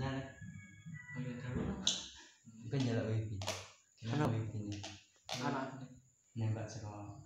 sinyal Kalian terlalu kan jalan wifi. Kenapa? wifi ini. Nembak sekolah.